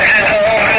and home.